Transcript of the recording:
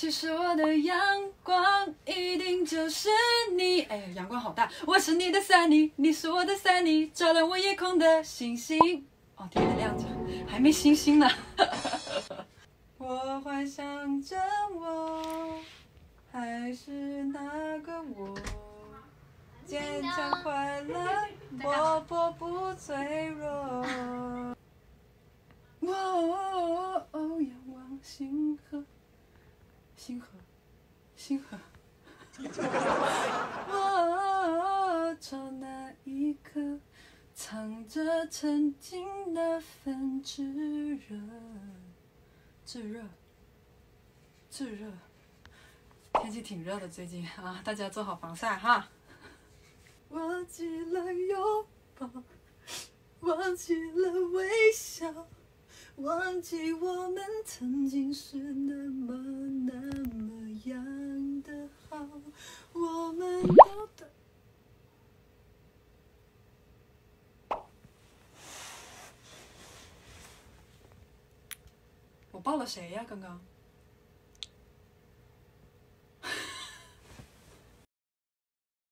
其实我的阳光一定就是你。哎，阳光好大！我是你的 Sunny，你是我的 Sunny，照亮我夜空的星星。哦，天还亮着，还没星星呢。我幻想着我还是那个我，坚强快乐，活泼不脆弱。我仰望星河，星河，星河。我朝那一颗藏着曾经那份炙热，炙热，炙热。天气挺热的，最近啊，大家做好防晒哈。忘记了拥抱，忘记了微笑。忘记我们曾经是那么那么样的好，我们都的。我抱了谁呀？刚刚。